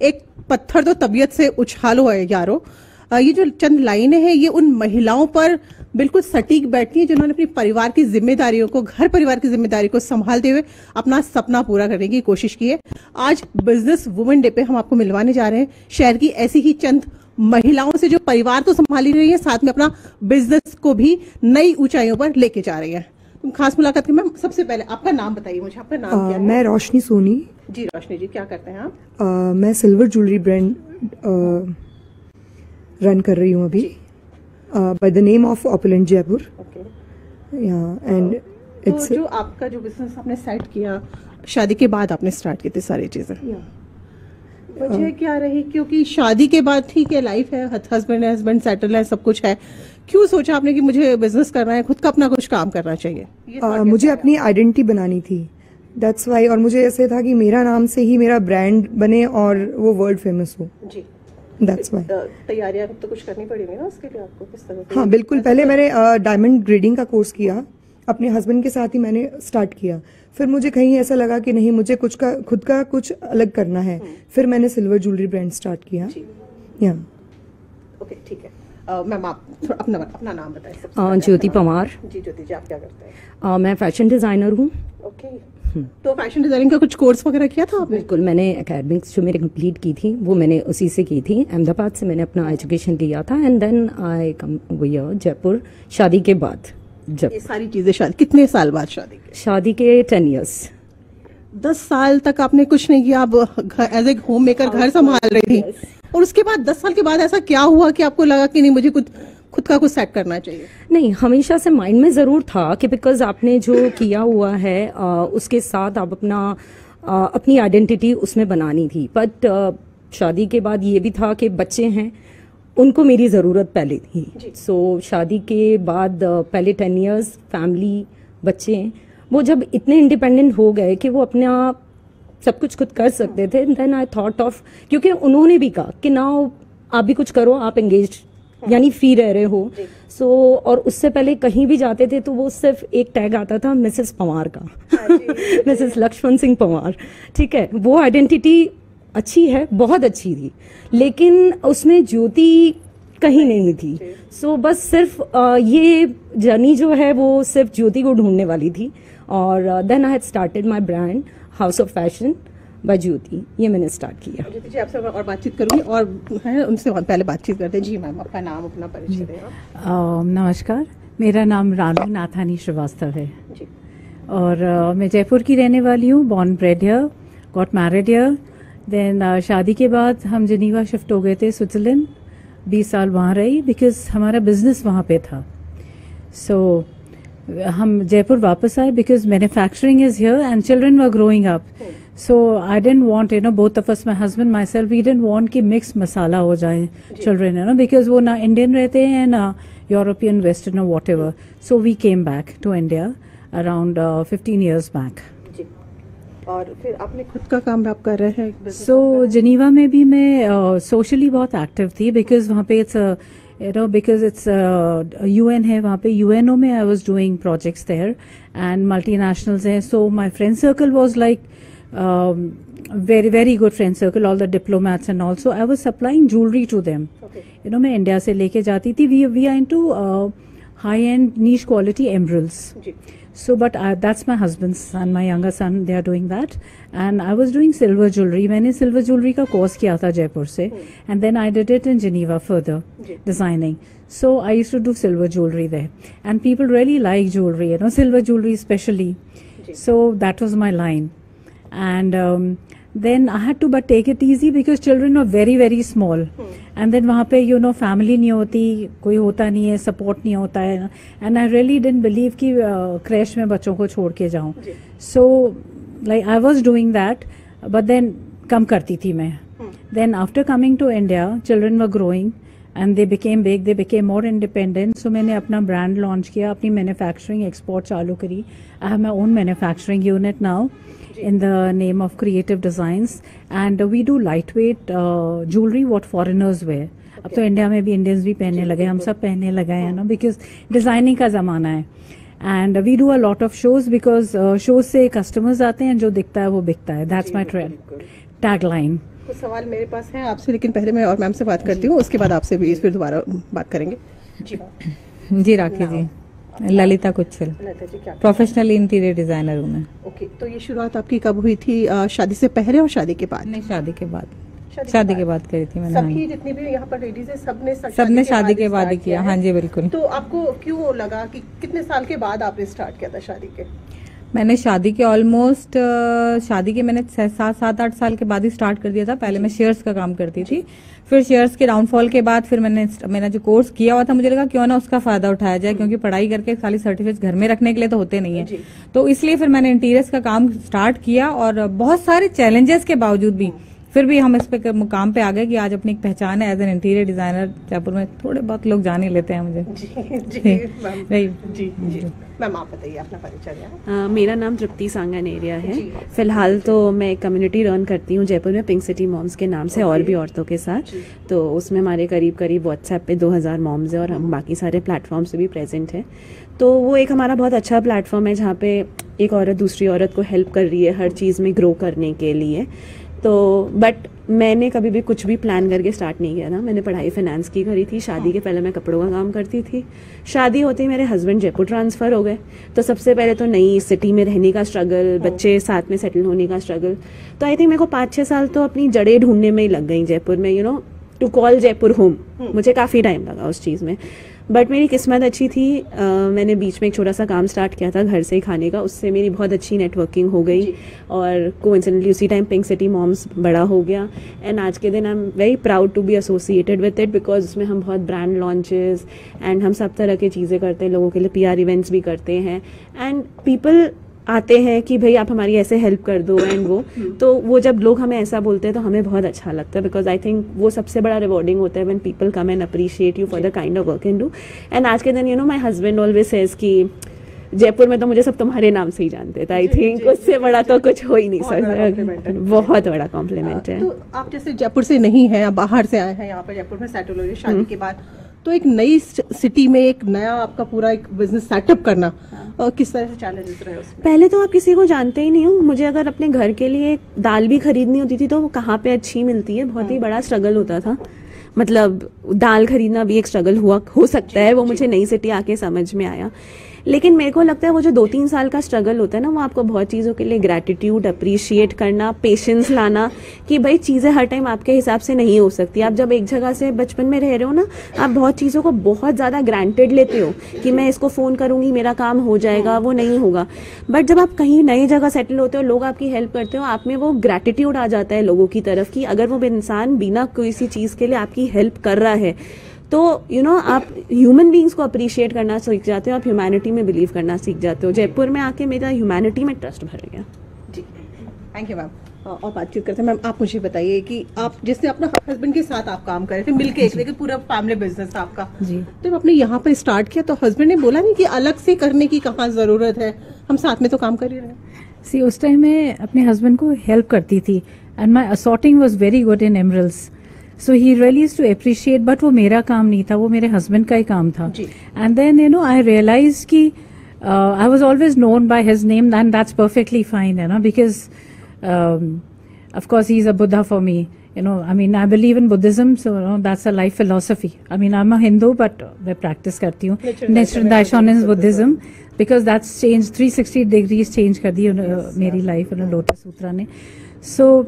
एक पत्थर तो तबीयत से उछालो है यारो। ये जो चंद लाइनें हैं, ये उन महिलाओं पर बिल्कुल सटीक बैठती है जिन्होंने अपनी परिवार की जिम्मेदारियों को, घर परिवार की ज़िम्मेदारी को संभालते हुए अपना सपना पूरा करने की कोशिश की है। आज बिज़नेस वुमेन डे पे हम आपको मिलवाने जा रहे हैं। शहर की ऐसी ही चंद महिलाओं से जो परिवार तो संभाली रही है, साथ में अपना बिज़नेस को भी नई ऊंचाइयों पर लेके जा रही है। खास मुलाकात की मैम सबसे पहले आपका नाम बताइए मुझे आपका नाम अ, क्या है? मैं रोशनी सोनी। जी रोशनी जी क्या करते हैं आप? मैं सिल्वर ज्वेलरी ब्रांड रन कर रही हूँ अभी। By the name of opulent Jaipur and it's जो आपका जो बिज़नेस आपने सेट किया शादी के बाद आपने स्टार्ट की थी सारी चीज़ें। वजह क्या रही? क्योंकि शादी के बाद ठीक है लाइफ है हस्बैंड है हस्बैंड सेटल है सब कुछ है। क्यों सोचा आपने कि मुझे बिज़नेस करना है? खुद का अपना कुछ काम करना चाहिए। thought मुझे अपनी आइडेंटिटी बनानी थी। दैट्स वाई और मुझे ऐसे था कि मेरा नाम से ही मेरा ब्रांड बने और वो वर्ल्ड फ़ेमस हो। जी। दैट्स वाई तैयारियाँ तो कुछ करनी पड़ेगी ना उसके लिए आपको? किस तरह हाँ बिल्कुल। पहले मैंने डायमंड ग्रेडिंग का कोर्स किया। अपने हस्बैंड के साथ ही मैंने स्टार्ट किया। फिर मुझे कहीं ऐसा लगा कि नहीं मुझे कुछ का खुद का कुछ अलग करना है। फिर मैंने सिल्वर ज्वेलरी ब्रांड स्टार्ट किया। या ओके ठीक है। मैम आप अपना अपना नाम बताएँ ज्योति पवार। जी ज्योति जी आप क्या करते हैं? मैं फ़ैशन डिज़ाइनर हूँ। ओके। तो फ़ैशन डिज़ाइनिंग का कुछ कोर्स वगैरह किया था आपने? बिल्कुल मैंने एकेडमिक्स जो मेरे कंप्लीट की थी वो मैंने उसी से की थी। अहमदाबाद से मैंने अपना एजुकेशन लिया था and then I come Jaipur शादी के बाद जब ये सारी चीज़ें शादी कितने साल बाद शादी के? शादी के टेन इयर्स दस साल तक आपने कुछ नहीं किया आप एज ए होम मेकर घर संभाल रही थी। और उसके बाद दस साल के बाद ऐसा क्या हुआ कि आपको लगा कि नहीं मुझे खुद खुद का कुछ सेट करना चाहिए? नहीं हमेशा से माइंड में ज़रूर था कि बिकॉज़ आपने जो किया हुआ है अ, उसके साथ आप अपना अ, अपनी आइडेंटिटी उसमें बनानी थी। बट शादी के बाद ये भी था कि बच्चे हैं उनको मेरी ज़रूरत पहले थी। सो so, शादी के बाद पहले टेन इयर्स फैमिली बच्चे वो जब इतने इंडिपेंडेंट हो गए कि वो अपना सब कुछ खुद कर सकते थे देन आई थॉट ऑफ़ क्योंकि उन्होंने भी कहा कि ना आप भी कुछ करो आप एंगेज यानी फ्री रह रहे हो। सो so, और उससे पहले कहीं भी जाते थे तो वो सिर्फ़ एक टैग आता था मिसेस पवार का। मिसेस लक्ष्मण सिंह पवार ठीक है वो आइडेंटिटी अच्छी है बहुत अच्छी थी लेकिन उसमें ज्योति कहीं नहीं थी। सो so, बस सिर्फ़ अ, ये जर्नी जो है वो सिर्फ़ ज्योति को ढूँढने वाली थी और then I had started my brand house of fashion बजूती ये मैंने स्टार्ट किया। ज्योति जी आपसे और बातचीत करूँगी और है उनसे पहले बातचीत करते हैं। जी मैम आपका नाम अपना परिचय दें नमस्कार मेरा नाम रानू नाथानी श्रीवास्तव है। जी। और मैं जयपुर की रहने वाली हूँ born bred here got married here then शादी के बाद हम जनीवा शिफ्ट हो गए थे स्विट्जरलैंड बीस साल वहाँ रही बिकॉज़ हमारा बिज़नेस वहाँ पे था। सो हम जयपुर वापस आए because manufacturing is here and children were growing up so I don't want you know both of us my husband myself we don't want कि मिक्स मसाला हो जाए चिल्ड्रन यू नो बिकॉज़ वो ना इंडियन रहते हैं ना European western whatever so we came back to India around fifteen years back और फिर आपने खुद का काम आप कर रहे हैं? सो so, जनीवा में भी मैं सोशली uh, बहुत एक्टिव थी बिकॉज़ वहाँ पे it's You know because it's UN है वहाँ पे यूएनओ में I was doing projects there and multinationals हैं so my friend circle was like very very good friend circle all the diplomats and also i was supplying jewelry to them Okay. you know मैं India से लेके जाती थी we we are into uh, high end niche quality emeralds ji so, but I, that's my husband's son, my younger son. They are doing that, and I was doing silver jewelry. मैंने silver jewelry का course किया था जयपुर से, and then I did it in Geneva further, ji. designing. So I used to do silver jewelry there, and people really like jewelry, you know, silver jewelry especially. Ji. So that was my line, and um, then I had to but take it easy because children were very very small. And then वहाँ पे you know family नहीं होती कोई होता नहीं है support नहीं होता है। And I really don't believe कि क्रैश में बच्चों को छोड़ के जाऊँ। So like I was doing that but then कम करती थी मैं। Then after coming to India children were growing and they became big they became more independent so मैंने अपना ब्रांड लॉन्च किया अपनी मैन्युफैक्चरिंग एक्सपोर्ट चालू करी। I have my own manufacturing unit now in the name of creative designs. And we do lightweight uh, jewelry what foreigners wear. अब तो India में भी इंडियंस भी पहनने लगे हम सब पहनने लगे हैं ना बिकॉज़ डिज़ाइनिंग का जमाना है। And we do a lot of shows because shows से कस्टमर्स आते हैं जो दिखता है वो बिकता है। दैट्स माई टैग लाइन कुछ सवाल मेरे पास हैं आपसे लेकिन पहले मैं और मैम से बात करती हूँ उसके बाद आपसे भी फिर दोबारा बात करेंगे। जी जी राखी जी। ललिता कुच्छल क्या प्रोफेशनल इंटीरियर डिज़ाइनर हूँ मैं। ओके तो ये शुरुआत आपकी कब हुई थी? शादी से पहले और शादी के बाद? नहीं शादी के बाद। शादी शादी के बाद। करी थी मैंने सभी हाँ। जितनी भी यहाँ पर लेडीज़ है सबने सबने शादी के बाद ही किया। हाँ। जी बिल्कुल। तो आपको क्यों लगा कि कितने साल के बाद आपने स्टार्ट किया था शादी के? मैंने शादी के ऑलमोस्ट शादी के मैंने सात सात आठ साल के बाद ही स्टार्ट कर दिया था। पहले मैं शेयर्स का काम करती थी। फिर शेयर्स के डाउनफॉल के बाद फिर मैंने मैंने जो कोर्स किया हुआ था मुझे लगा क्यों ना उसका फ़ायदा उठाया जाए क्योंकि पढ़ाई करके खाली सर्टिफिकेट घर में रखने के लिए तो होते नहीं है। तो इसलिए फिर मैंने इंटीरियर्स का काम स्टार्ट किया और बहुत सारे चैलेंजेस के बावजूद भी फिर भी हम इस पे मुकाम पे आ गए कि आज अपनी एक पहचान है as an interior designer Jaipur में थोड़े बहुत लोग जान ही लेते हैं मुझे। जी जी मैम। वही जी जी। मैम आप बताइए अपना परिचय मेरा नाम तृप्ति सांगानेरिया है। फ़िलहाल तो मैं एक कम्युनिटी रन करती हूँ जयपुर में पिंक सिटी मॉम्स के नाम से और भी औरतों के साथ। तो उसमें हमारे करीब करीब व्हाट्सएप पे 2000 मॉम्स है और हम बाकी सारे प्लेटफॉर्म से भी प्रेजेंट हैं। तो वो एक हमारा बहुत अच्छा प्लेटफॉर्म है जहाँ पे एक औरत दूसरी औरत को हेल्प कर रही है हर चीज़ में ग्रो करने के लिए। तो बट मैंने कभी भी कुछ भी प्लान करके स्टार्ट नहीं किया था। मैंने पढ़ाई फाइनेंस की करी थी। शादी के पहले मैं कपड़ों का काम करती थी। शादी होते ही मेरे हस्बैंड जयपुर ट्रांसफ़र हो गए। तो सबसे पहले तो नई सिटी में रहने का स्ट्रगल बच्चे साथ में सेटल होने का स्ट्रगल तो आई थिंक मेरे को पाँच छः साल तो अपनी जड़ें ढूँढने में ही लग गई जयपुर में you know to call Jaipur home मुझे काफ़ी टाइम लगा उस चीज़ में। बट मेरी किस्मत अच्छी थी। आ, मैंने बीच में एक छोटा सा काम स्टार्ट किया था घर से ही खाने का। उससे मेरी बहुत अच्छी नेटवर्किंग हो गई और को उसी टाइम पिंक सिटी मॉम्स बड़ा हो गया। एंड आज के दिन I am very proud to be associated with it because उसमें हम बहुत ब्रांड लॉन्चेस एंड हम सब तरह की चीज़ें करते हैं। लोगों के लिए पीआर इवेंट्स भी करते हैं। एंड पीपल आते हैं कि भाई आप हमारी ऐसे हेल्प कर दो एंड वो तो वो जब लोग हमें ऐसा बोलते हैं तो हमें बहुत अच्छा लगता है बिकॉज़ आई थिंक वो सबसे बड़ा रिवॉर्डिंग होता है when people come and appreciate you for the kind of work and do and आज के दिन you know my husband always says कि जयपुर में तो मुझे सब तुम्हारे नाम से ही जानते थे आई थिंक उससे बड़ा तो कुछ हो ही नहीं सकता। बहुत बड़ा कॉम्प्लीमेंट है तो आप जैसे जयपुर से नहीं है आप बाहर से आए हैं यहाँ पर जयपुर में सेटल हुए शादी के बाद तो एक नई सिटी में एक नया आपका पूरा एक बिज़नेस सेटअप करना और किस तरह से चैलेंजेस रहे उसमें? पहले तो आप किसी को जानते ही नहीं हो। मुझे अगर अपने घर के लिए दाल भी खरीदनी होती थी तो वो कहाँ पे अच्छी मिलती है? बहुत ही बड़ा स्ट्रगल होता था। मतलब दाल खरीदना भी एक स्ट्रगल हुआ हो सकता है वो मुझे नई सिटी आके समझ में आया। लेकिन मेरे को लगता है वो जो दो तीन साल का स्ट्रगल होता है ना, वो आपको बहुत चीज़ों के लिए ग्रैटिट्यूड अप्रिशिएट करना पेशेंस लाना कि भाई चीज़ें हर टाइम आपके हिसाब से नहीं हो सकती। आप जब एक जगह से बचपन में रह रहे हो ना, आप बहुत चीज़ों को बहुत ज़्यादा ग्रांटेड लेते हो कि मैं इसको फ़ोन करूँगी, मेरा काम हो जाएगा, वो नहीं होगा। बट जब आप कहीं नई जगह सेटल होते हो, लोग आपकी हेल्प करते हो, आप में वो ग्रैटिट्यूड आ जाता है लोगों की तरफ़ कि अगर वो इंसान बिना किसी चीज़ के लिए आपकी हेल्प कर रहा है तो यू नो आप ह्यूमन बींग्स को अप्रिशिएट करना सीख जाते हो आप ह्यूमैनिटी में बिलीव करना सीख जाते हो। जयपुर में आके मेरा ह्यूमैनिटी में ट्रस्ट भर गया। जी थैंक यू मैम और बातचीत करते हैं। मैम आप मुझे बताइए कि आप जैसे अपना हस्बैंड के साथ आप काम कर रहे थे मिलके एक लेकिन पूरा फैमिली बिज़नेस था आपका। जी। जब आपने यहाँ पर स्टार्ट किया तो हस्बैंड ने बोला नहीं कि अलग से करने की कहाँ ज़रूरत है? हम साथ में तो काम कर ही रहे हैं। सी उस टाइम मैं अपने हस्बैंड को हेल्प करती थी and my assorting was very good in emeralds so he really is to appreciate but वो मेरा काम नहीं था वो मेरे हस्बैंड का ही काम था। And then you know I realise की I was always known by his name and that's perfectly fine है ना because of course he is a Buddha for me you know I mean I believe in Buddhism that's a life philosophy I mean I am Hindu but मैं practice करती हूँ। Natural dash on is Buddhism because that's change three sixty degrees change कर दी मेरी life Lotus सूत्रा ने। सो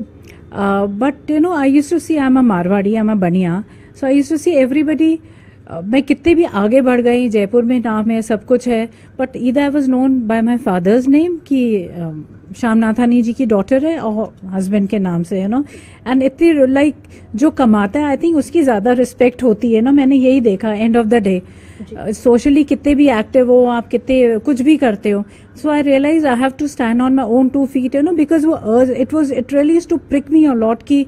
uh, but you know i used to see i'm a marwadi i'm a baniya. So i see everybody uh, मैं कितने भी आगे बढ़ गई जयपुर में नाम है सब कुछ है। But either I was known by my father's name कि um, श्याम नाथानी जी की डॉटर है और हस्बैंड के नाम से है ना एंड इतनी लाइक जो कमाता है आई थिंक उसकी ज़्यादा रिस्पेक्ट होती है ना मैंने यही देखा end of the day socially कितने भी एक्टिव हो, आप कितने, कुछ भी करते हो। So I realise I have to stand on my own two feet you know because वो it was it realise to prick me your lot की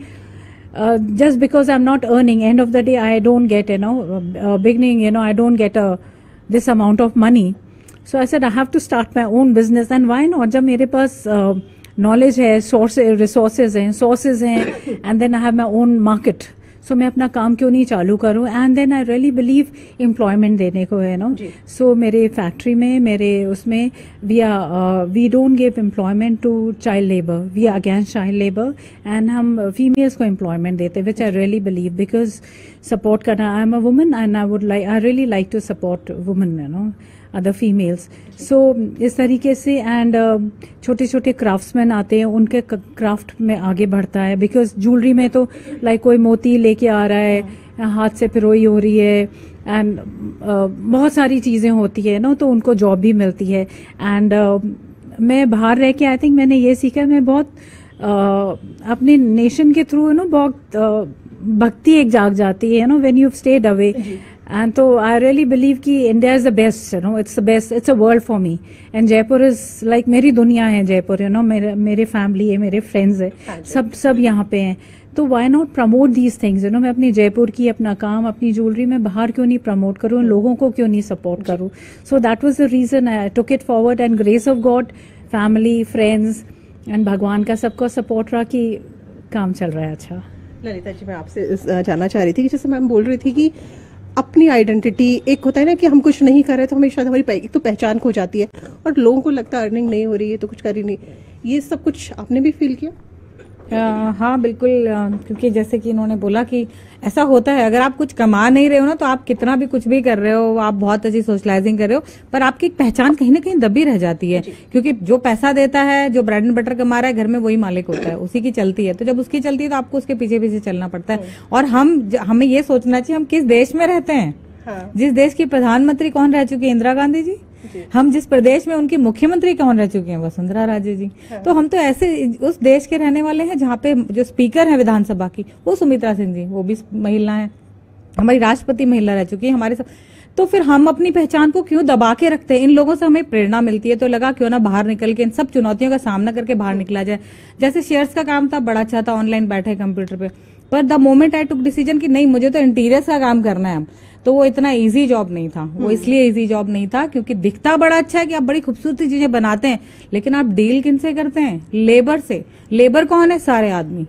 just because I am not earning end of the day I don't get you know beginning you know I don't get a this amount of money so I set I have to start my own business and why not जब मेरे पास knowledge है resources हैं sources हैं and then I have my own market so मैं अपना काम क्यों नहीं चालू करूँ? And then I really believe employment देने को है नो सो मेरे फैक्ट्री में मेरे उसमें we are we don't give employment to child labour we are against child labour and हम फीमेल्स को एम्प्लॉयमेंट देते हैं which I really believe because support करना I am a woman and I would like I really like to support woman you know other females so इस तरीके से and छोटे छोटे क्राफ्ट्समैन आते हैं उनके क्राफ्ट में आगे बढ़ता है। बिकॉज़ ज्वेलरी में तो लाइक like, कोई मोती लेके आ रहा है हाथ से पिरोई हो रही है एंड बहुत सारी चीज़ें होती है ना तो उनको जॉब भी मिलती है। एंड मैं बाहर रह के आई थिंक मैंने ये सीखा मैं बहुत uh, अपने नेशन के थ्रू नो बहुत uh, भक्ति एक जाग जाती है no when you stayed away and तो आई रियली बिलीव कि India is the best you know it's the best it's a world for me and Jaipur is like मेरी दुनिया है जयपुर यू नो मेरे मेरे फैमिली है मेरे फ्रेंड्स है सब सब यहाँ पे हैं। तो why not promote these things you know मैं अपनी जयपुर की अपना काम अपनी ज्वेलरी में बाहर क्यों नहीं प्रमोट करूँ लोगों को क्यों नहीं सपोर्ट करूँ? So that was the reason I took it forward and grace of God family friends and भगवान का सबको सपोर्ट रहा कि काम चल रहा है अच्छा। ललिता जी मैं आपसे जानना चाह रही थी कि जैसे मैम बोल रही थी कि अपनी आइडेंटिटी, एक होता है ना कि हम कुछ नहीं कर रहे तो हमेशा हमारी एक तो पहचान खो जाती है और लोगों को लगता है, अर्निंग नहीं हो रही है तो कुछ कर ही नहीं। ये सब कुछ आपने भी फील किया? हाँ। बिल्कुल क्योंकि जैसे कि इन्होंने बोला कि ऐसा होता है अगर आप कुछ कमा नहीं रहे हो ना तो आप कितना भी कुछ भी कर रहे हो आप बहुत अच्छी सोशलाइजिंग कर रहे हो पर आपकी पहचान कहीं ना कहीं दबी रह जाती है। क्योंकि जो पैसा देता है जो ब्रेड एंड बटर कमा रहा है घर में वही मालिक होता है उसी की चलती है। तो जब उसकी चलती है तो आपको उसके पीछे पीछे चलना पड़ता है। और हम हमें ये सोचना चाहिए हम किस देश में रहते हैं? जिस देश की प्रधानमंत्री कौन रह चुकी है? इंदिरा गांधी जी? हम जिस प्रदेश में उनकी मुख्यमंत्री कौन रह चुके हैं? वसुंधरा राजे जी। हाँ। तो हम तो ऐसे उस देश के रहने वाले हैं जहाँ पे जो स्पीकर है विधानसभा की वो सुमित्रा सिंह जी वो भी महिला है हमारी राष्ट्रपति महिला रह चुकी है हमारे सब। तो फिर हम अपनी पहचान को क्यों दबा के रखते हैं? इन लोगों से हमें प्रेरणा मिलती है तो लगा क्यों ना बाहर निकल के इन सब चुनौतियों का सामना करके बाहर निकला जाए। जैसे शेयर्स का काम था बड़ा अच्छा था ऑनलाइन बैठे कंप्यूटर पे। पर the moment I took decision कि नहीं मुझे तो इंटीरियर का काम करना है तो वो इतना इजी जॉब नहीं था। वो इसलिए इजी जॉब नहीं था क्योंकि दिखता बड़ा अच्छा है कि आप बड़ी खूबसूरती चीज़ें बनाते हैं लेकिन आप डील किन से करते हैं? लेबर से। लेबर कौन है? सारे आदमी।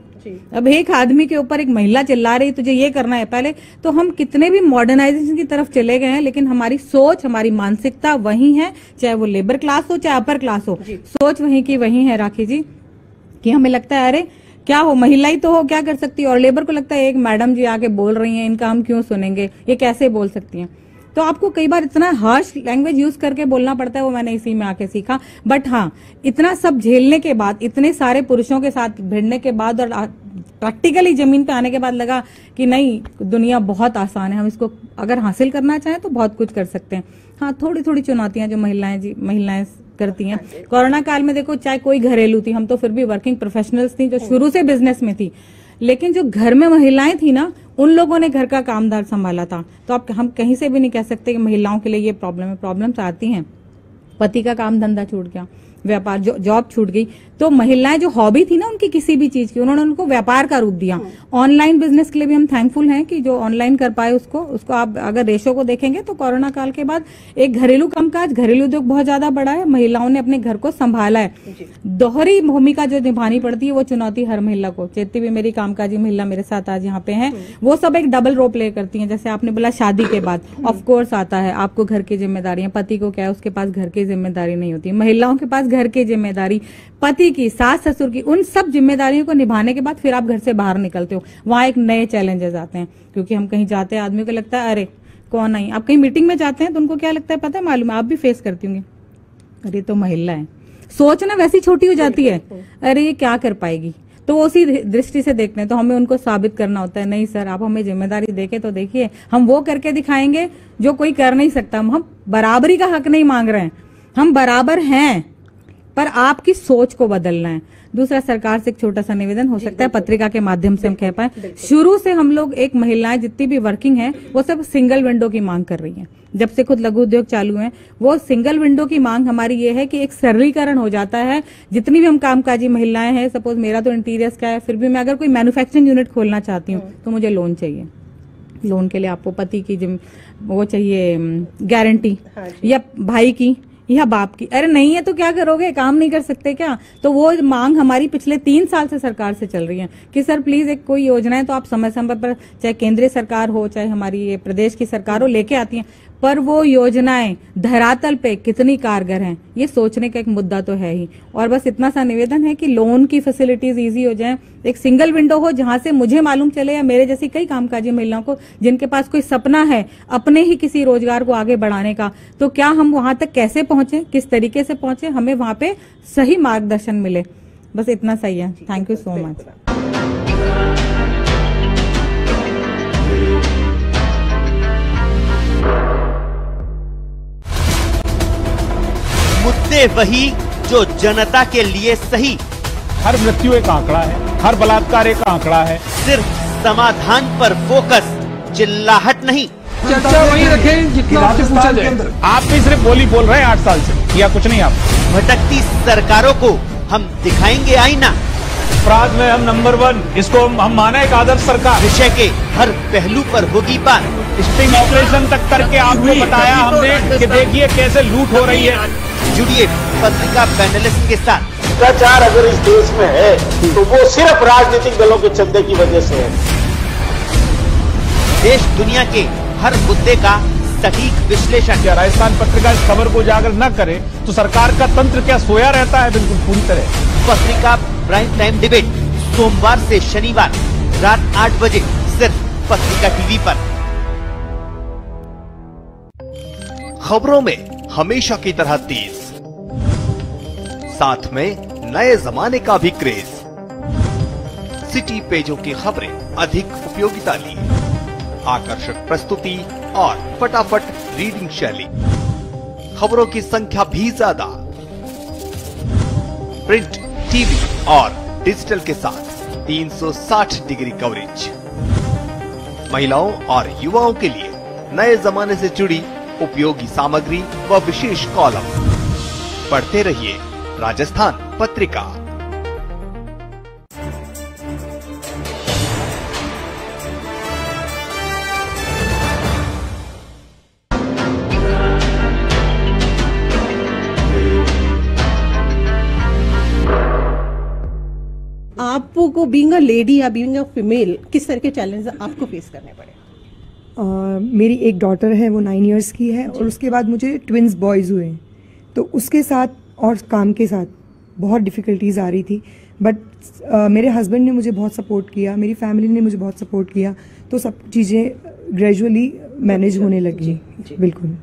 अब एक आदमी के ऊपर एक महिला चिल्ला रही तुझे ये करना है पहले। तो हम कितने भी मॉडर्नाइजेशन की तरफ़ चले गए हैं लेकिन हमारी सोच हमारी मानसिकता वही है चाहे वो लेबर क्लास हो चाहे अपर क्लास हो। सोच वही की वही है राखी जी कि हमें लगता है अरे क्या हो महिला ही तो हो, क्या कर सकती है? और लेबर को लगता है, एक मैडम जी आके बोल रही हैं, इनका हम क्यों सुनेंगे? ये कैसे बोल सकती हैं? तो आपको कई बार इतना हार्श लैंग्वेज यूज़ करके बोलना पड़ता है, वो मैंने इसी में आके सीखा। बट हाँ इतना सब झेलने के बाद, इतने सारे पुरुषों के साथ भिड़ने के बाद और प्रैक्टिकली ज़मीन पे आने के बाद लगा कि नहीं, दुनिया बहुत आसान है, हम इसको अगर हासिल करना चाहें तो बहुत कुछ कर सकते हैं। हाँ थोड़ी थोड़ी चुनौतियाँ जो महिलाएँ जी, महिलाएँ करती हैं। कोरोना काल में देखो, चाहे कोई घरेलू थी, हम तो फिर भी वर्किंग प्रोफेशनल्स थी जो शुरू से बिज़नेस में थी। लेकिन जो घर में महिलाएँ थी ना, उन लोगों ने घर का कामदार संभाला था। तो आप हम कहीं से भी नहीं कह सकते कि महिलाओं के लिए ये प्रॉब्लम है। प्रॉब्लम्स आती हैं। पति का काम धंधा छूट गया। व्यापार जॉब छूट गई। तो महिलाएँ जो हॉबी थी ना उनकी किसी भी चीज़ की उन्होंने उनको व्यापार का रूप दिया। ऑनलाइन बिज़नेस के लिए भी हम थैंकफुल हैं कि जो ऑनलाइन कर पाए उसको उसको आप अगर रेशो को देखेंगे तो कोरोना काल के बाद एक घरेलू कामकाज घरेलू उद्योग बहुत ज़्यादा बढ़ा है महिलाओं ने अपने घर को संभाला है। दोहरी भूमिका जो निभानी पड़ती है वो चुनौती हर महिला को। जितनी भी मेरी कामकाजी महिला मेरे साथ आज यहाँ पे है। वो सब एक डबल रोल प्ले करती है। जैसे आपने बोला शादी के बाद ऑफकोर्स आता है। आपको घर की जिम्मेदारियाँ पति को क्या है उसके पास घर की ज़िम्मेदारी नहीं होती। महिलाओं के पास घर की ज़िम्मेदारी पति की सास ससुर की उन सब जिम्मेदारियों को निभाने के बाद फिर आप घर से बाहर निकलते हो। वहाँ एक नए चैलेंजेस आते हैं क्योंकि हम कहीं जाते हैं आदमी को लगता है अरे कौन आई आप कहीं मीटिंग में जाते हैं तो उनको क्या लगता है पता है? मालूम है आप भी फेस करती होंगी। अरे तो महिला है। सोच ना वैसी छोटी हो जाती है। अरे ये क्या कर पाएगी? तो वो उसी दृष्टि से देखते हैं तो हमें उनको साबित करना होता है नहीं सर आप हमें ज़िम्मेदारी देके तो देखिए हम वो करके दिखाएँगे जो कोई कर नहीं सकता। हम बराबरी का हक नहीं मांग रहे हैं। हम बराबर हैं। पर आपकी सोच को बदलना है। दूसरा सरकार से एक छोटा सा निवेदन हो सकता है पत्रिका के माध्यम से हम कह पाए। शुरू से हम लोग एक महिलाएँ जितनी भी वर्किंग है वो सब सिंगल विंडो की मांग कर रही हैं। जब से खुद लघु उद्योग चालू है वो सिंगल विंडो की मांग हमारी ये है कि एक सरलीकरण हो जाता है। जितनी भी हम कामकाजी महिलाएँ हैं सपोज़ मेरा तो इंटीरियर्स का है फिर भी मैं अगर कोई मैन्युफैक्चरिंग यूनिट खोलना चाहती हूँ तो मुझे लोन चाहिए। लोन के लिए आपको पति की जिम वो चाहिए गारंटी या भाई की। या बाप की। अरे नहीं है तो क्या करोगे? काम नहीं कर सकते क्या? तो वो मांग हमारी पिछले तीन साल से सरकार से चल रही है कि सर प्लीज़ एक कोई योजना है तो आप समय समय पर, चाहे केंद्रीय सरकार हो, चाहे हमारी ये प्रदेश की सरकार हो, लेके आती है। पर वो योजनाएँ धरातल पे कितनी कारगर हैं, ये सोचने का एक मुद्दा तो है ही। और बस इतना सा निवेदन है कि लोन की फैसिलिटीज़ इजी हो जाए। एक सिंगल विंडो हो जहाँ से मुझे मालूम चले या मेरे जैसी कई कामकाजी महिलाओं को जिनके पास कोई सपना है अपने ही किसी रोज़गार को आगे बढ़ाने का तो क्या हम वहाँ तक कैसे पहुँचे, किस तरीके से पहुँचे, हमें वहाँ पे सही मार्गदर्शन मिले। बस इतना सही है। थैंक यू सो मच मुद्दे वही जो जनता के लिए सही। हर मृत्यु एक आंकड़ा है हर बलात्कार एक आंकड़ा है। सिर्फ़ समाधान पर फोकस चिल्लाहट नहीं। चर्चा वही रखें जितना आपसे पूछा जाए। आप भी सिर्फ़ बोली बोल रहे हैं आठ साल से या कुछ नहीं आप? भटकती सरकारों को हम दिखाएँगे आईना। अपराध में हम नंबर वन इसको हम, हम माने एक आदर्श सरकार। विषय के हर पहलू पर होगी बात। स्टिंग ऑपरेशन तक करके आपको बताया हमने कि देखिए कैसे लूट हो रही है। जुड़िए पत्रिका पैनलिस्ट के साथ। भ्रष्टाचार अगर इस देश में है तो वो सिर्फ़ राजनीतिक दलों के चंदे की वजह से है। देश दुनिया के हर मुद्दे का सटीक विश्लेषण। क्या राजस्थान पत्रिका इस खबर को उजागर न करे तो सरकार का तंत्र क्या सोया रहता है? बिल्कुल पूरी तरह। पत्रिका प्राइम टाइम डिबेट सोमवार से शनिवार रात आठ बजे सिर्फ़ पत्रिका टीवी पर। खबरों में हमेशा की तरह तेज। साथ में नए जमाने का भी क्रेज। सिटी पेजों की खबरें अधिक उपयोगिता ली। आकर्षक प्रस्तुति और फटाफट रीडिंग शैली। खबरों की संख्या भी ज़्यादा। प्रिंट टीवी और डिजिटल के साथ 360 डिग्री कवरेज। महिलाओं और युवाओं के लिए नए जमाने से जुड़ी उपयोगी सामग्री व विशेष कॉलम। पढ़ते रहिए राजस्थान पत्रिका। आपको बीइंग अ लेडी या बीइंग अ फीमेल किस तरह के चैलेंज आपको फेस करने पड़े? अ, मेरी एक डॉटर है वो नाइन इयर्स की है और उसके बाद मुझे ट्विंस बॉयज़ हुए। तो उसके साथ और काम के साथ बहुत डिफ़िकल्टीज आ रही थी। बट uh, मेरे हस्बैंड ने मुझे बहुत सपोर्ट किया मेरी फैमिली ने मुझे बहुत सपोर्ट किया। तो सब चीज़ें ग्रेजुअली मैनेज होने लगी। बिल्कुल।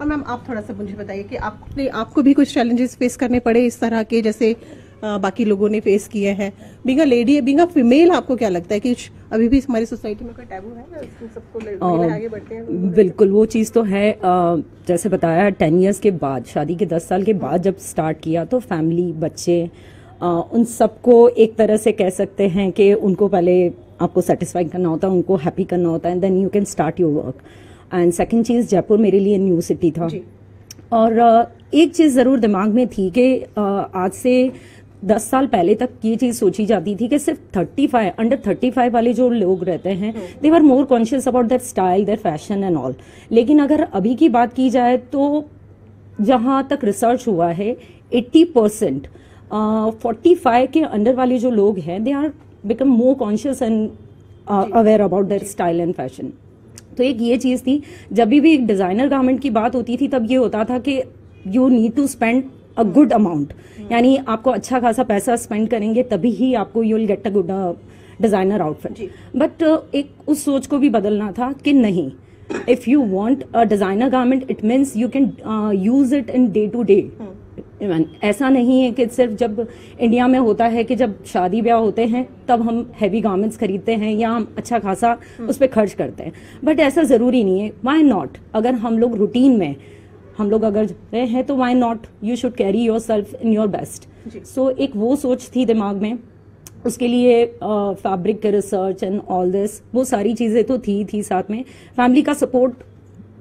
और मैम आप थोड़ा सा मुझे बताइए कि आपने आपको भी कुछ चैलेंजेस फेस करने पड़े इस तरह के? जैसे बाकी लोगों ने फेस किए हैं। Being a lady being a female आपको क्या लगता है कि अभी भी हमारी सोसाइटी में कोई टैबू है? सबको आगे बढ़ते हैं? बिल्कुल वो चीज़ तो है जैसे बताया टेन ईयर्स के बाद शादी के दस साल के बाद जब स्टार्ट किया तो फैमिली बच्चे उन सबको एक तरह से कह सकते हैं कि उनको पहले आपको सेटिस्फाई करना होता है उनको हैप्पी करना होता है then you can start your work and second चीज़ जयपुर मेरे लिए न्यू सिटी था। और एक चीज़ ज़रूर दिमाग में थी कि आज से दस साल पहले तक ये चीज़ सोची जाती थी कि सिर्फ़ thirty five under thirty five वाले जो लोग रहते हैं they are more conscious about that style that fashion and all लेकिन अगर अभी की बात की जाए तो जहाँ तक रिसर्च हुआ है एट्टी परसेंट फोर्टी फाइव के अंडर वाले जो लोग हैं they are become more conscious and aware about their style and fashion तो एक ये चीज़ थी जब भी भी डिज़ाइनर गारमेंट की बात होती थी तब ये होता था कि you need to spend a good amount यानी आपको अच्छा खासा पैसा स्पेंड करेंगे तभी ही आपको you will get a good designer outfit but एक उस सोच को भी बदलना था कि नहीं if you want a designer garment it means you can use it in day to day ऐसा नहीं है कि सिर्फ़ जब इंडिया में होता है कि जब शादी ब्याह होते हैं तब हम हैवी गारमेंट्स खरीदते हैं या हम अच्छा खासा उस पर खर्च करते हैं. बट ऐसा ज़रूरी नहीं है. वाई नॉट अगर हम लोग रूटीन में हम लोग अगर रहे हैं तो why not you should carry yourself in your best so एक वो सोच थी दिमाग में उसके लिए फैब्रिक के रिसर्च एंड ऑल दिस वो सारी चीज़ें तो थी थी साथ में। फैमिली का सपोर्ट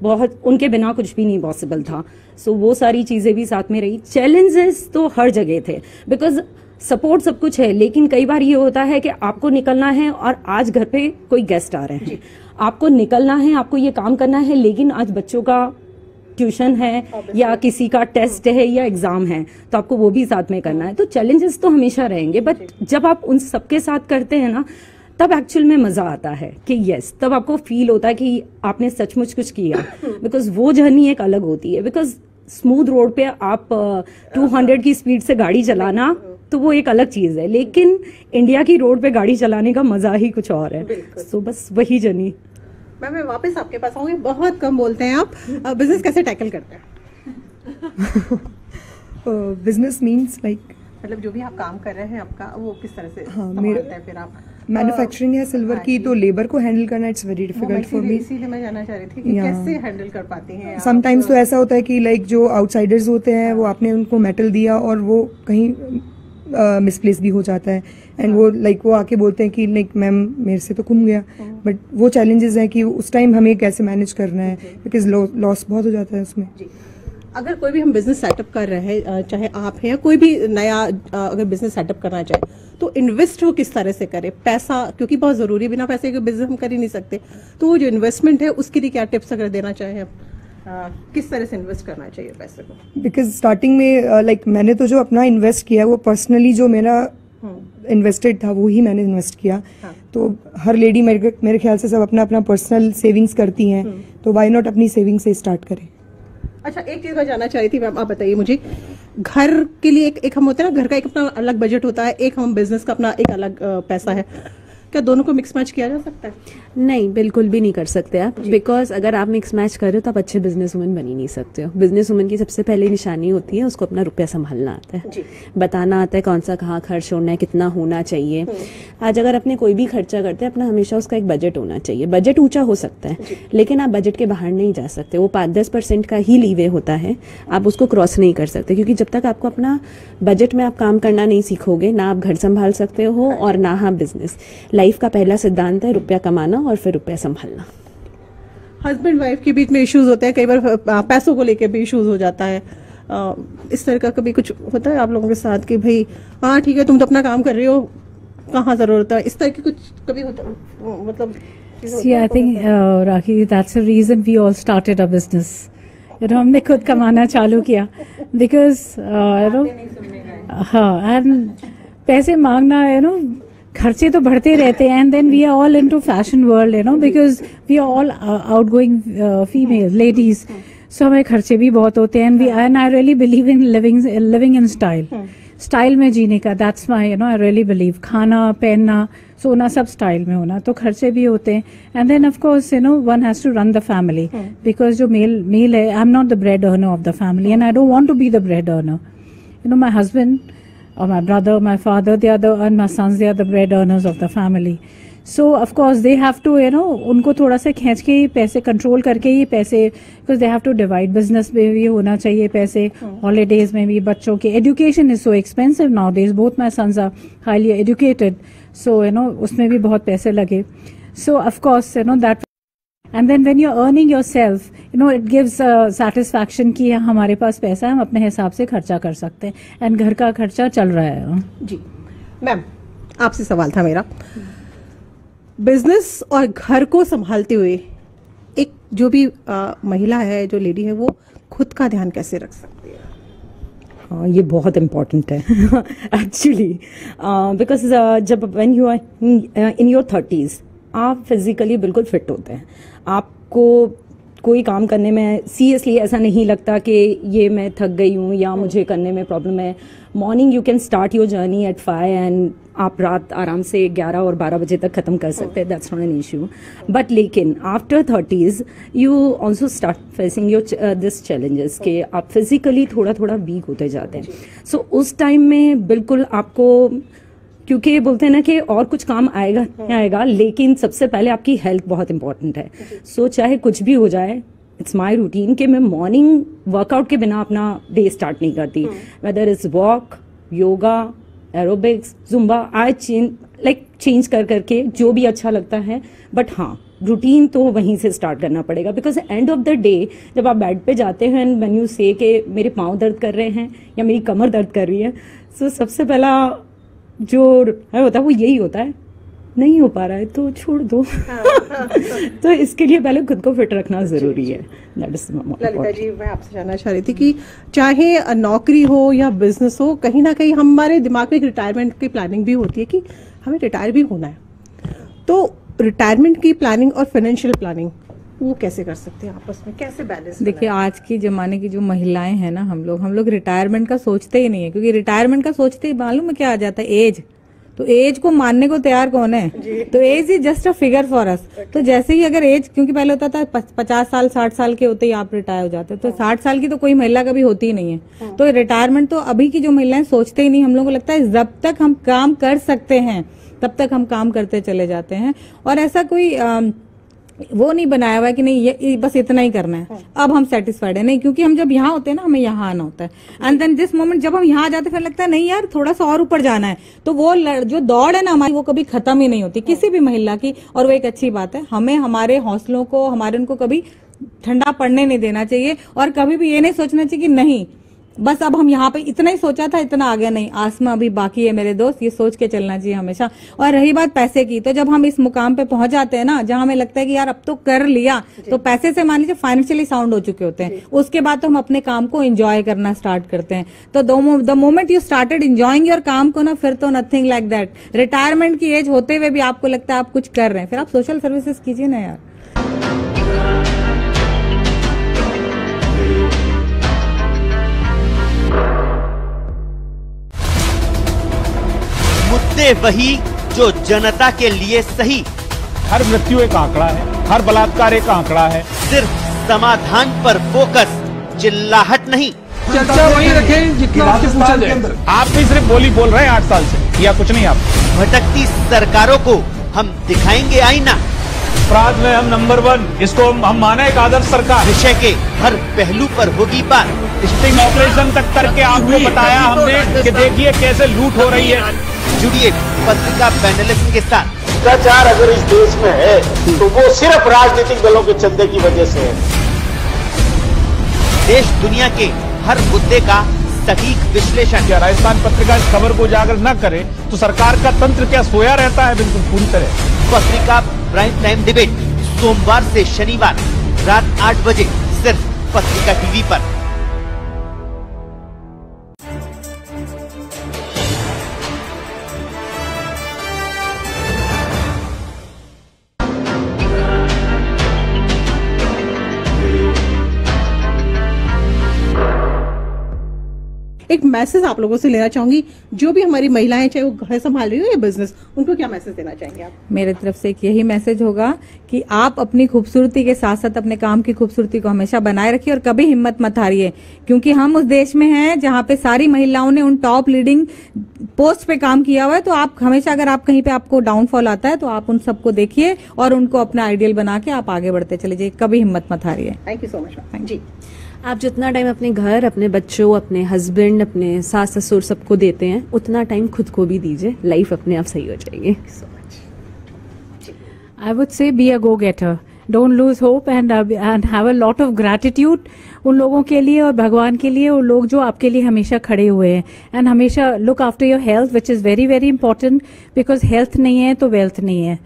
बहुत उनके बिना कुछ भी नहीं पॉसिबल था। सो so, वो सारी चीज़ें भी साथ में रही। चैलेंजेस तो हर जगह थे। बिकॉज़ सपोर्ट सब कुछ है लेकिन कई बार ये होता है कि आपको निकलना है और आज घर पे कोई गेस्ट आ रहे हैं। आपको निकलना है आपको ये काम करना है लेकिन आज बच्चों का ट्यूशन है या किसी का टेस्ट है या एग्ज़ाम है तो आपको वो भी साथ में करना है। तो चैलेंजेस तो हमेशा रहेंगे बट जब आप उन सबके साथ करते हैं ना तब एक्चुअल में मज़ा आता है कि यस तब आपको फील होता है कि आपने सचमुच कुछ किया। बिकॉज़ वो जर्नी एक अलग होती है। बिकॉज़ स्मूथ रोड पे आप टू uh, हंड्रेड की स्पीड से गाड़ी चलाना तो वो एक अलग चीज़ है। लेकिन इंडिया की रोड पे गाड़ी चलाने का मज़ा ही कुछ और है। सो so, बस वही जर्नी मैम मैं वापस आपके पास आऊँगी। बहुत कम बोलते हैं आप। बिज़नेस कैसे टैकल करते हैं? बिज़नेस मीन्स लाइक मतलब जो भी आप काम कर रहे हैं आपका वो किस तरह से हाँ, मेरा- फिर आप? मैन्युफैक्चरिंग है सिल्वर की तो लेबर को हैंडल करना it's very difficult for me इसीलिए मैं जानना चाह रही थी कि Yeah. कैसे हैंडल कर पाती हैं समटाइम्स तो ऐसा होता है कि लाइक जो आउटसाइडर्स होते हैं वो आपने उनको मेटल दिया और वो कहीं मिसप्लेस भी हो जाता है। एंड वो लाइक वो आके बोलते हैं कि लाइक मैम मेरे से तो घूम गया। बट वो चैलेंजेस हैं कि उस टाइम हमें कैसे मैनेज करना है बिकॉज़ लॉस बहुत हो जाता है उसमें। अगर कोई भी हम बिज़नेस सेटअप कर रहे हैं चाहे आप हैं या कोई भी नया अगर बिज़नेस सेटअप करना चाहे तो इन्वेस्ट वो किस तरह से करे? पैसा क्योंकि बहुत ज़रूरी है बिना पैसे के बिज़नेस हम कर ही नहीं सकते। तो वो जो इन्वेस्टमेंट है उसके लिए क्या टिप्स अगर देना चाहें आप? किस तरह से इन्वेस्ट करना चाहिए पैसे को? बिकॉज़ स्टार्टिंग में लाइक मैंने तो जो अपना इन्वेस्ट किया वो पर्सनली जो मेरा इन्वेस्टेड था वो ही मैंने इन्वेस्ट किया। तो हर लेडी मेरे मेरे ख्याल से सब अपना अपना पर्सनल सेविंग्स करती हैं। तो वाई नॉट अपनी सेविंग से स्टार्ट करें? अच्छा एक चीज़ मैं जानना चाह रही थी मैम आप बताइए मुझे। घर के लिए एक, एक हम होते हैं ना घर का एक अपना अलग बजट होता है एक हम बिज़नेस का अपना एक अलग पैसा है। क्या दोनों को मिक्स मैच किया जा सकता है? नहीं बिल्कुल भी नहीं कर सकते आप बिकॉज़ अगर आप मिक्स मैच कर रहे हो तो आप अच्छे बिज़नेस वुमन बन ही नहीं सकते हो। बिज़नेस वुमन की सबसे पहले निशानी होती है उसको अपना रुपया संभालना आता है। बताना आता है कौन सा कहाँ खर्च होना है कितना होना चाहिए। आज अगर अपने कोई भी खर्चा करते हैं अपना हमेशा उसका एक बजट होना चाहिए। बजट ऊँचा हो सकता है लेकिन आप बजट के बाहर नहीं जा सकते। वो पाँच दस परसेंट का ही लीवे होता है। आप उसको क्रॉस नहीं कर सकते क्योंकि जब तक आपको अपना बजट में आप काम करना नहीं सीखोगे ना आप घर संभाल सकते हो और ना आप बिज़नेस लाइफ का पहला सिद्धांत है रुपया कमाना और फिर रुपया संभालना। हस्बैंड वाइफ के बीच में इश्यूज़ होते हैं कई बार पैसों को लेके भी इश्यूज़ हो जाता है। अ, इस तरह का कभी कुछ होता है आप लोगों के साथ कि भाई हाँ ठीक है तुम तो अपना काम कर रहे हो कहाँ ज़रूरत है? इस तरह की कुछ कभी होता मतलब See, I think, uh, Rakhi, that's the reason we all started our business. You know, हमने खुद कमाना चालू किया। Because uh, you know, हाँ and पैसे मांगना you know खर्चे तो बढ़ते रहते हैं and then we are all into fashion world you know because we are all uh, outgoing uh, females ladies. So हमारे खर्चे भी बहुत होते हैं and we and I really believe in living living in style. Style में जीने का that's my you know I really believe खाना पहनना सोना सब स्टाइल में होना तो खर्चे भी होते हैं. And then of course you know one has to run the family because जो मेल मेल है I am not the bread earner of the family and I don't want to be the bread earner you know my husband or my brother, my father, they are the and my sons, they are the bread earners of the family. So of course they have to you know उनको थोड़ा सा खींच के ही पैसे control करके ही पैसे because they have to divide business में भी होना चाहिए पैसे holidays में भी बच्चों के education is so expensive nowadays both my sons are highly educated so you know उसमें भी बहुत पैसे लगे so of course you know that and then when you earning yourself you know it gives satisfaction कि हमारे पास पैसा है हम अपने हिसाब से खर्चा कर सकते हैं। एंड घर का खर्चा चल रहा है। जी। मैम आपसे सवाल था मेरा। बिज़नेस और घर को संभालते हुए एक जो भी अ, महिला है जो लेडी है वो खुद का ध्यान कैसे रख सकती है? हाँ ये बहुत इम्पोर्टेंट है। एक्चुअली बिकॉज़ जब when you are in your thirties आप फिजिकली बिल्कुल फिट होते हैं। आपको कोई काम करने में सीरियसली ऐसा नहीं लगता कि ये मैं थक गई हूँ या मुझे करने में प्रॉब्लम है। Morning you can start your journey at five and आप रात आराम से 11 और 12 बजे तक खत्म कर सकते हैं। That's not an issue but लेकिन after thirties you also start facing your this challenges के आप फिजिकली थोड़ा थोड़ा वीक होते जाते हैं। सो so, उस टाइम में बिल्कुल आपको क्योंकि ये बोलते हैं ना कि और कुछ काम आएगा नहीं आएगा लेकिन सबसे पहले आपकी हेल्थ बहुत इंपॉर्टेंट है। सो so, चाहे कुछ भी हो जाए इट्स माई रूटीन कि मैं मॉर्निंग वर्कआउट के बिना अपना डे स्टार्ट नहीं करती। Whether is walk yoga aerobics zumba I change like change कर करके जो भी अच्छा लगता है। बट हाँ रूटीन तो वहीं से स्टार्ट करना पड़ेगा। Because end of the day जब आप बेड पे जाते हैं एंड when you से कि मेरे पाँव दर्द कर रहे हैं या मेरी कमर दर्द कर रही है सो so सबसे पहला जो है होता है वो यही होता है। नहीं हो पा रहा है तो छोड़ दो। तो इसके लिए पहले खुद को फिट रखना ज़रूरी है। ललिता जी मैं आपसे जानना चाह रही थी कि चाहे नौकरी हो या बिज़नेस हो कहीं ना कहीं हमारे दिमाग में एक रिटायरमेंट की प्लानिंग भी होती है कि हमें रिटायर भी होना है। तो रिटायरमेंट की प्लानिंग और फाइनेंशियल प्लानिंग वो कैसे कर सकते हैं आपस में? कैसे बैलेंस देखिए आज के जमाने की जो महिलाएँ हैं ना हम लोग हम लोग रिटायरमेंट का सोचते ही नहीं है क्योंकि रिटायरमेंट का सोचते ही मालूम है क्या आ जाता है? एज तो एज को मानने को तैयार कौन है? तो age is just a figure for us तो जैसे ही अगर एज क्योंकि पहले होता था पचास साल साठ साल के होते ही आप रिटायर हो जाते तो साठ साल की तो कोई महिला कभी होती ही नहीं है। तो रिटायरमेंट तो अभी की जो महिलाएँ सोचते ही नहीं हम लोग को लगता है जब तक हम काम कर सकते हैं तब तक हम काम करते चले जाते हैं। और ऐसा कोई अम, वो नहीं बनाया हुआ है कि नहीं ये, बस इतना ही करना है। अब हम सेटिस्फाइड है। नहीं क्योंकि हम जब यहाँ होते हैं ना हमें यहाँ आना होता है। एंड देन दिस मोमेंट जब हम यहाँ आ जाते हैं फिर लगता है नहीं यार थोड़ा सा और ऊपर जाना है। तो वो जो दौड़ है ना हमारी वो कभी खत्म ही नहीं होती। किसी भी महिला की और वो एक अच्छी बात है हमें हमारे हौसलों को हमारे उनको कभी ठंडा पड़ने नहीं देना चाहिए और कभी भी ये नहीं सोचना चाहिए कि नहीं बस अब हम यहाँ पे इतना ही सोचा था इतना आगे नहीं। आसमा अभी बाकी है मेरे दोस्त ये सोच के चलना चाहिए हमेशा। और रही बात पैसे की तो जब हम इस मुकाम पे पहुँच जाते हैं ना जहाँ हमें लगता है कि यार अब तो कर लिया तो पैसे से मान लीजिए फाइनेंशियली साउंड हो चुके होते हैं। उसके बाद तो हम अपने काम को एंजॉय करना स्टार्ट करते हैं। तो the moment you started enjoying your काम को ना फिर तो नथिंग लाइक दैट रिटायरमेंट की एज होते हुए भी आपको लगता है आप कुछ कर रहे हैं। फिर आप सोशल सर्विसेज़ कीजिए ना यार। मुद्दे वही जो जनता के लिए सही। हर मृत्यु एक आंकड़ा है हर बलात्कार एक आंकड़ा है। सिर्फ़ समाधान पर फोकस चिल्लाहट नहीं। चर्चा वही रखें जितना आपसे पूछा जाए। आप भी सिर्फ़ बोली बोल रहे हैं आठ साल से या कुछ नहीं आप? भटकती सरकारों को हम दिखाएँगे आईना। अपराध में हम नंबर वन इसको हम, हम माने एक आदर्श सरकार। विषय के हर पहलू पर होगी बात। स्टिंग ऑपरेशन तक करके आपको बताया हमने कि देखिए कैसे लूट हो रही है। जुड़िए पत्रिका पैनलिस्ट के साथ। भ्रष्टाचार अगर इस देश में है तो वो सिर्फ़ राजनीतिक दलों के चंदे की वजह से है। देश दुनिया के हर मुद्दे का सटीक विश्लेषण। क्या राजस्थान पत्रिका इस खबर को उजागर न करे तो सरकार का तंत्र क्या सोया रहता है? बिल्कुल पूरी तरह। पत्रिका प्राइम टाइम डिबेट सोमवार से शनिवार रात आठ बजे सिर्फ़ पत्रिका टीवी पर। एक मैसेज आप लोगों से लेना चाहूँगी। जो भी हमारी महिलाएँ चाहे वो घर संभाल रही हो या बिज़नेस उनको क्या मैसेज देना चाहेंगे आप? मेरे तरफ़ से एक यही मैसेज होगा कि आप अपनी खूबसूरती के साथ साथ अपने काम की खूबसूरती को हमेशा बनाए रखिए और कभी हिम्मत मत हारिए क्योंकि हम उस देश में हैं जहाँ पे सारी महिलाओं ने उन टॉप लीडिंग पोस्ट पे काम किया हुआ है। तो आप हमेशा अगर आप कहीं पे आपको डाउनफॉल आता है तो आप उन सबको देखिए और उनको अपना आइडियल बना के आप आगे बढ़ते चले जाइए कभी हिम्मत मत हारिए। Thank you so much ji. आप जितना टाइम अपने घर अपने बच्चों अपने हस्बैंड अपने सास ससुर सबको देते हैं उतना टाइम खुद को भी दीजिए। लाइफ अपने आप सही हो जाएगी। I would say be a go-getter. Don't lose hope and uh, and have a lot of gratitude उन लोगों के लिए और भगवान के लिए और लोग जो आपके लिए हमेशा खड़े हुए हैं। एंड हमेशा look after your health which is very very important because health नहीं है तो वेल्थ नहीं है।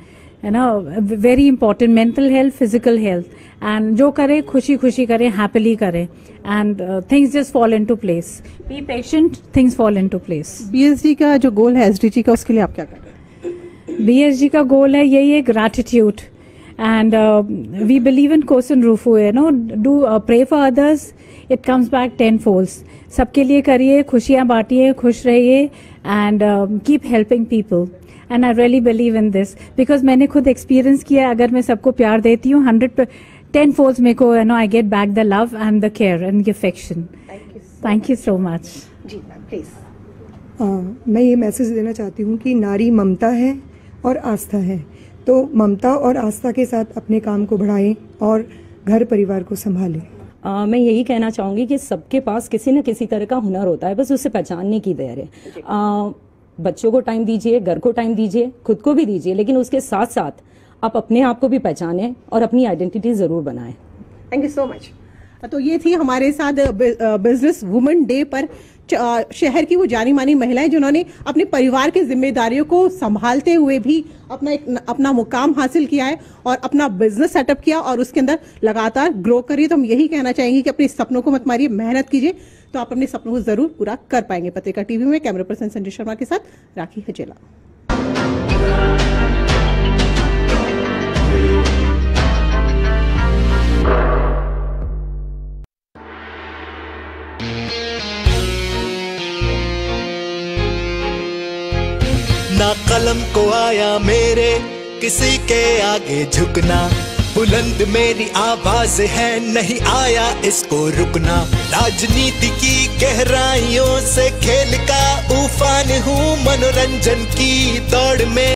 है ना very important mental health physical health and जो करें खुशी खुशी करें हैप्पीली करें. And things just fall into place be patient things fall into place BSD का जो गोल है एसडीजी का उसके लिए आप क्या कर रहे हैं बीएसजी का गोल है यही है gratitude and we believe in कोसन रूफू है no do pray for others it comes back ten folds सबके लिए करिए खुशियाँ बांटिए खुश रहिए and keep helping people and I really believe in this because मैंने खुद एक्सपीरियंस किया अगर मैं सबको प्यार देती हूँ हंड्रेड टेन फोल्स मेरे को you know I get back the love and the care and affection thank you so much ji please मैं ये मैसेज देना चाहती हूँ कि नारी ममता है और आस्था है। तो ममता और आस्था के साथ अपने काम को बढ़ाएँ और घर परिवार को संभालें। आ, मैं यही कहना चाहूँगी कि सबके पास किसी न किसी तरह का हुनर होता है बस उसे पहचानने की देर है। आ, बच्चों को टाइम दीजिए, घर को टाइम दीजिए, खुद को भी दीजिए, लेकिन उसके साथ साथ आप अपने आप को भी पहचानें और अपनी आइडेंटिटी ज़रूर बनाएँ। थैंक यू सो मच तो ये थी हमारे साथ बिज़नेस वुमेन डे पर शहर की वो जानी मानी महिलाएँ जिन्होंने अपने परिवार की जिम्मेदारियों को संभालते हुए भी अपना एक अपना मुकाम हासिल किया है और अपना बिज़नेस सेटअप किया और उसके अंदर लगातार ग्रो करिए तो हम यही कहना चाहेंगे कि अपने सपनों को मत मारिए, मेहनत कीजिए तो आप अपने सपनों को ज़रूर पूरा कर पाएँगे। पत्रिका टीवी में कैमरा पर्सन संजय शर्मा के साथ राखी हजेला ना कलम को आया मेरे किसी के आगे झुकना। बुलंद मेरी आवाज़ है, नहीं आया इसको रुकना। राजनीति की गहराइयों से खेल का उफान हूँ, मनोरंजन की दौड़ में।